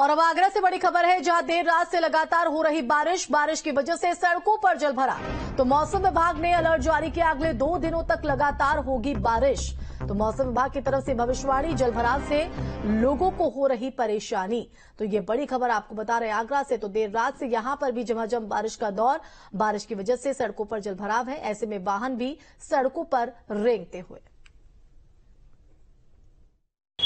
और अब आगरा से बड़ी खबर है, जहाँ देर रात से लगातार हो रही बारिश। बारिश की वजह से सड़कों पर जल भरा। तो मौसम विभाग ने अलर्ट जारी किया, अगले दो दिनों तक लगातार होगी बारिश। तो मौसम विभाग की तरफ़ से भविष्यवाणी जल भराव से लोगों को हो रही परेशानी। तो ये बड़ी खबर आपको बता रहे आगरा से। तो देर रात से यहाँ पर भी झमाझम बारिश का दौर। बारिश की वजह से सड़कों पर जलभराव है। ऐसे में वाहन भी सड़कों पर रेंगते हुए।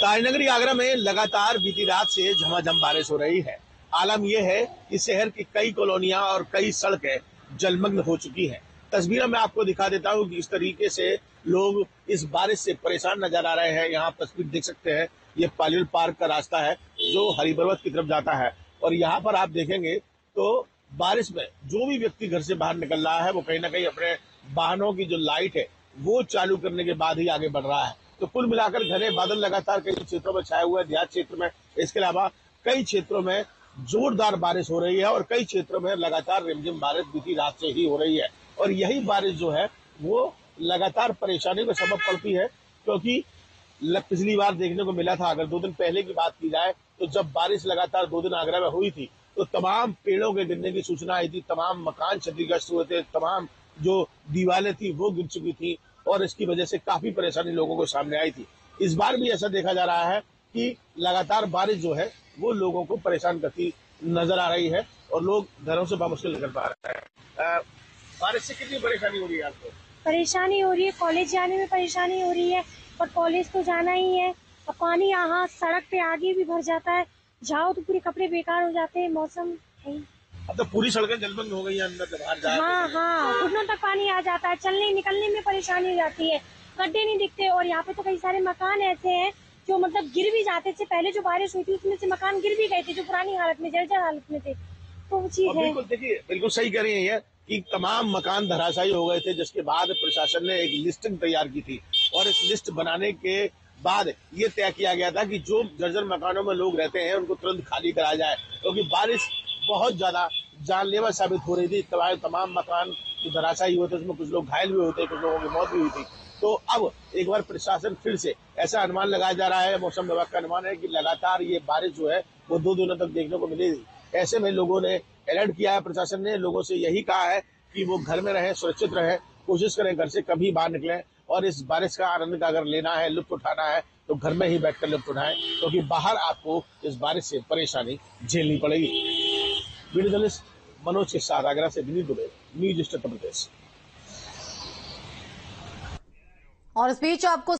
ताजनगरी आगरा में लगातार बीती रात से झमाझम बारिश हो रही है। आलम यह है कि शहर की कई कॉलोनियाँ और कई सड़कें जलमग्न हो चुकी हैं। तस्वीरें मैं आपको दिखा देता हूँ कि इस तरीके से लोग इस बारिश से परेशान नज़र आ रहे हैं। यहाँ तस्वीर देख सकते हैं, ये पालियल पार्क का रास्ता है, जो हरिपर्वत की तरफ़ जाता है। और यहाँ पर आप देखेंगे तो बारिश में जो भी व्यक्ति घर से बाहर निकल रहा है, वो कहीं ना कहीं अपने वाहनों की जो लाइट है, वो चालू करने के बाद ही आगे बढ़ रहा है। तो कुल मिलाकर घने बादल लगातार कई क्षेत्रों में छाए हुए हैं, देहात क्षेत्र में। इसके अलावा कई क्षेत्रों में जोरदार बारिश हो रही है और कई क्षेत्रों में लगातार रिमझिम बारिश बीती रात से ही हो रही है। और यही बारिश जो है, वो लगातार परेशानी का सबब पड़ती है, क्योंकि पिछली बार देखने को मिला था, अगर दो दिन पहले की बात की जाए तो जब बारिश लगातार दो दिन आगरा में हुई थी तो तमाम पेड़ों के गिरने की सूचना आई थी, तमाम मकान क्षतिग्रस्त हुए थे, तमाम जो दीवारें थी, वो गिर चुकी थी। और इसकी वजह से काफ़ी परेशानी लोगों को सामने आई थी। इस बार भी ऐसा देखा जा रहा है कि लगातार बारिश जो है, वो लोगों को परेशान करती नज़र आ रही है और लोग घरों से बामुश्किल निकल पा रहे हैं। बारिश से कितनी परेशानी हो रही है आपको? परेशानी हो रही है, कॉलेज जाने में परेशानी हो रही है पर कॉलेज तो जाना ही है, और पानी यहाँ सड़क पे आगे भी भर जाता है, जाओ तो पूरे कपड़े बेकार हो जाते हैं, मौसम अब तो पूरी सड़कें जलमग्न हो गई है अंदर से बाहर हाँ। हाँ घुटनों तक पानी आ जाता है चलने निकलने में परेशानी हो जाती है। गड्ढे नहीं दिखते और यहाँ पे तो कई सारे मकान ऐसे हैं जो मतलब गिर भी जाते थे। पहले जो बारिश हुई थी उसमें से मकान गिर भी गए थे जो पुरानी हालत में जर्जर हालत में थे। तो वो चीज़ है। बिल्कुल देखिए बिल्कुल सही कह रही है कि तमाम मकान धराशायी हो गए थे जिसके बाद प्रशासन ने एक लिस्टिंग तैयार की थी। और इस लिस्ट बनाने के बाद ये तय किया गया था कि जो जर्जर मकानों में लोग रहते हैं उनको तुरंत खाली कराया जाए क्योंकि तो बारिश बहुत ज़्यादा जानलेवा साबित हो रही थी। तमाम तमाम मकान जो धराशायी हुए थे उसमें कुछ लोग घायल भी थे, कुछ लोगों की मौत भी हुई थी। तो अब एक बार प्रशासन फिर से ऐसा अनुमान लगाया जा रहा है, मौसम विभाग का अनुमान है कि लगातार ये बारिश जो है, वो दो दिनों तक देखने को मिलेगी ऐसे में लोगों ने अलर्ट किया है, प्रशासन ने लोगों से यही कहा है कि वो घर में रहें, सुरक्षित रहें, कोशिश करें घर से कभी बाहर निकलें और इस बारिश का आनंद का अगर लेना है, लुत्फ उठाना है तो घर में ही बैठकर लुत्फ उठाएँ, क्योंकि तो बाहर आपको इस बारिश से परेशानी झेलनी पड़ेगी। वीडियो मनोज के साथ आगरा से विनीत दुबे न्यूज़ उत्तर प्रदेश और इस बीच आपको